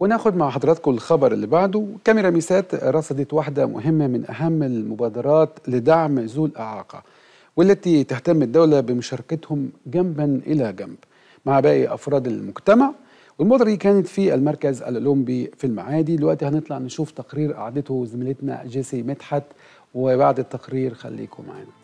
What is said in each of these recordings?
وناخد مع حضراتكم الخبر اللي بعده. كاميرا ميسات رصدت واحدة مهمة من أهم المبادرات لدعم ذو الإعاقة والتي تهتم الدولة بمشاركتهم جنبا إلى جنب مع باقي أفراد المجتمع. والمبادرة دي كانت في المركز الأولمبي في المعادي. دلوقتي هنطلع نشوف تقرير قعدته زميلتنا جيسي مدحت وبعد التقرير خليكم معانا.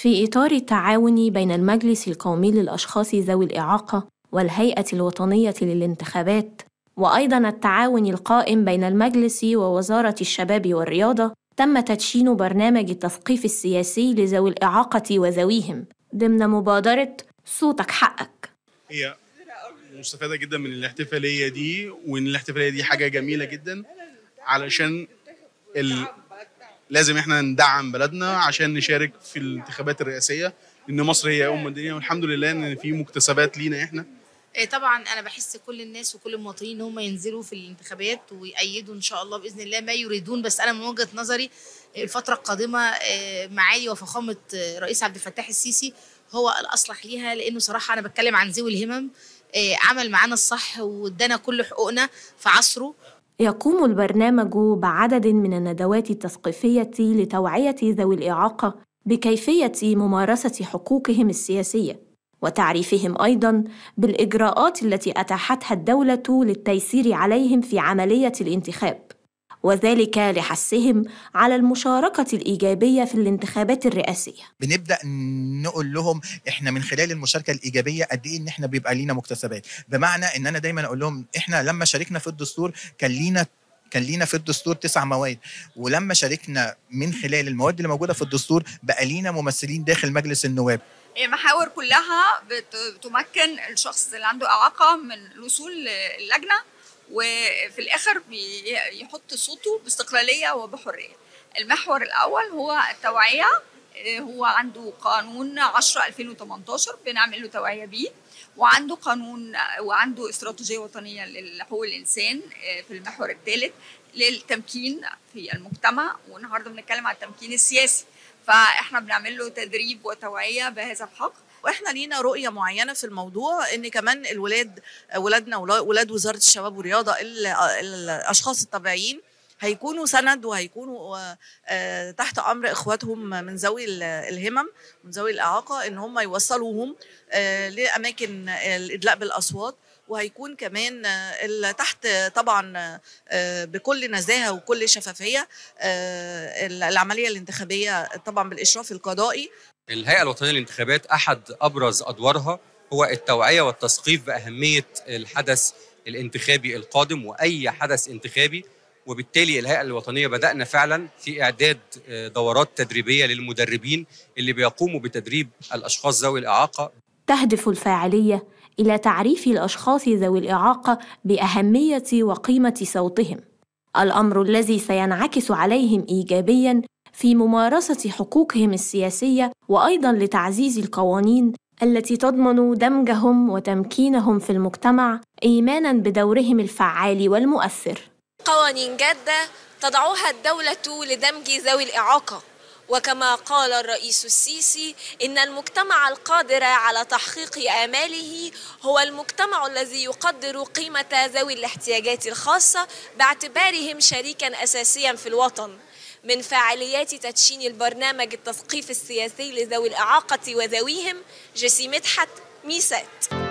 في إطار التعاون بين المجلس القومي للأشخاص ذوي الإعاقة والهيئة الوطنية للانتخابات وأيضا التعاون القائم بين المجلس ووزارة الشباب والرياضة تم تدشين برنامج التثقيف السياسي لذوي الإعاقة وذويهم ضمن مبادرة صوتك حقك هي مستفادة جدا من الاحتفالية دي وإن الاحتفالية دي حاجة جميلة جدا علشان. لازم إحنا ندعم بلدنا عشان نشارك في الانتخابات الرئاسية لأن مصر هي أم الدنيا والحمد لله إن في مكتسبات لينا إحنا. إيه طبعا أنا بحس كل الناس وكل المواطنين إن هم ينزلوا في الانتخابات ويأيدوا إن شاء الله بإذن الله ما يريدون بس أنا من وجهة نظري الفترة القادمة آه، معالي وفخامة آه، رئيس عبد الفتاح السيسي هو الأصلح ليها لأنه صراحة أنا بتكلم عن ذوي الهمم آه، عمل معانا الصح وادانا كل حقوقنا في عصره. يقوم البرنامج بعدد من الندوات التثقيفية لتوعية ذوي الإعاقة بكيفية ممارسة حقوقهم السياسية وتعريفهم أيضاً بالإجراءات التي أتاحتها الدولة للتيسير عليهم في عملية الانتخاب. وذلك لحثهم على المشاركة الإيجابية في الانتخابات الرئاسية. بنبدأ نقول لهم إحنا من خلال المشاركة الإيجابية قد إيه إن إحنا بيبقى لينا مكتسبات. بمعنى إن أنا دايما أقول لهم إحنا لما شاركنا في الدستور كان لينا كان لينا في الدستور تسع مواد. ولما شاركنا من خلال المواد اللي موجودة في الدستور بقى لينا ممثلين داخل مجلس النواب. المحاور كلها بت- بتمكن الشخص اللي عنده إعاقة من الوصول للجنة. وفي الآخر بيحط صوته باستقلالية وبحرية. المحور الأول هو التوعية آه، هو عنده قانون 10 2018 بنعمل له توعية بيه وعنده قانون وعنده استراتيجية وطنية لحقوق الإنسان آه، في المحور الثالث للتمكين في المجتمع. والنهاردة بنتكلم عن التمكين السياسي. فإحنا بنعمل له تدريب وتوعية بهذا الحق. وإحنا لينا رؤية معينة في الموضوع إن كمان الولاد ولادنا ولا- ولاد وزارة الشباب والرياضة ال- الأشخاص الطبيعيين هيكونوا سند وهيكونوا آه، تحت أمر إخواتهم من ذوي ال- الهمم من ذوي الإعاقة إن هم يوصلوهم آه، لأماكن الإدلاء بالأصوات. وهيكون كمان تحت طبعا آه، بكل نزاهة وكل شفافية آه، العملية الانتخابية طبعا بالإشراف القضائي. الهيئة الوطنية للانتخابات أحد أبرز أدوارها هو التوعية والتثقيف بأهمية الحدث الانتخابي القادم وأي حدث انتخابي. وبالتالي الهيئة الوطنية بدأنا فعلا في إعداد آه، دورات تدريبية للمدربين اللي بيقوموا بتدريب الأشخاص ذوي الإعاقة. تهدف الفاعلية إلى تعريف الأشخاص ذوي الإعاقة بأهمية وقيمة صوتهم، الأمر الذي سينعكس عليهم إيجابياً في ممارسة حقوقهم السياسية وأيضاً لتعزيز القوانين التي تضمن دمجهم وتمكينهم في المجتمع إيماناً بدورهم الفعال والمؤثر. قوانين جادة تضعها الدولة لدمج ذوي الإعاقة وكما قال الرئيس السيسي إن المجتمع القادر على تحقيق آماله هو المجتمع الذي يقدر قيمة ذوي الاحتياجات الخاصة باعتبارهم شريكا أساسيا في الوطن. من فعاليات تدشين البرنامج التثقيف السياسي لذوي الإعاقة وذويهم جسيم مدحت ميسات.